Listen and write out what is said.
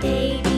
day.